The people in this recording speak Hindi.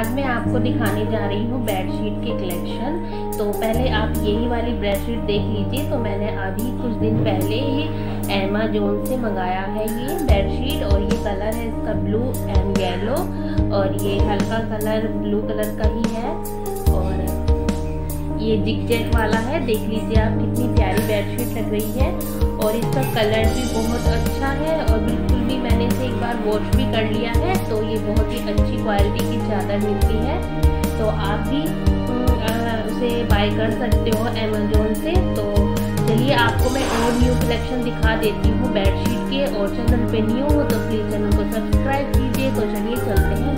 आज मैं आपको दिखाने जा रही हूँ बेडशीट के कलेक्शन तो पहले आप यही वाली बेडशीट देख लीजिए। तो मैंने अभी कुछ दिन पहले ही अमेजोन से मंगाया है ये बेडशीट और ये कलर है इसका ब्लू एंड येलो और ये हल्का कलर ब्लू कलर का ही है। और ये जिग जैक वाला है। देख लीजिए आप कितनी प्यारी बेडशीट लग रही है। और इसका कलर भी बहुत अच्छा है और बिल्कुल भी मैंने इसे एक बार वॉश भी कर लिया है। तो ये बहुत क्वालिटी की चादर मिलती है तो आप भी उसे बाय कर सकते हो अमेजोन से। तो चलिए आपको मैं और न्यू कलेक्शन दिखा देती हूँ बेडशीट के और चैनल पे न्यू हो तो प्लीज़ चैनल को सब्सक्राइब कीजिए। तो चलिए चलते हैं